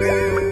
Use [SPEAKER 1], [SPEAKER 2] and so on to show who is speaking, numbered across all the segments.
[SPEAKER 1] Música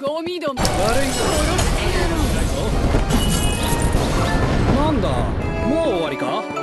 [SPEAKER 1] ゴミども
[SPEAKER 2] 悪い
[SPEAKER 1] 殺してやろう
[SPEAKER 2] なんだ？もう終わりか？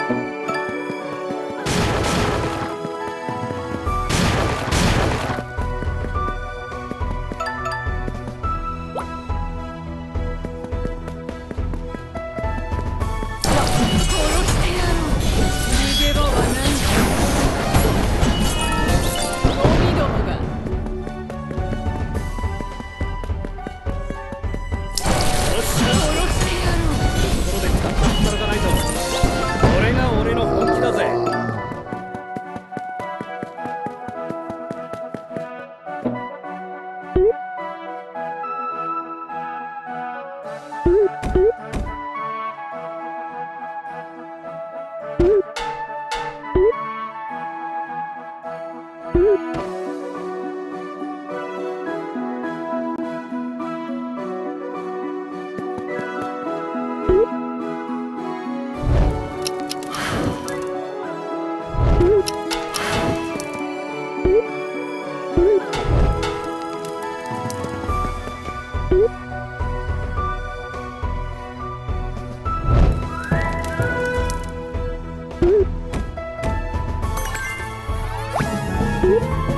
[SPEAKER 2] aqui.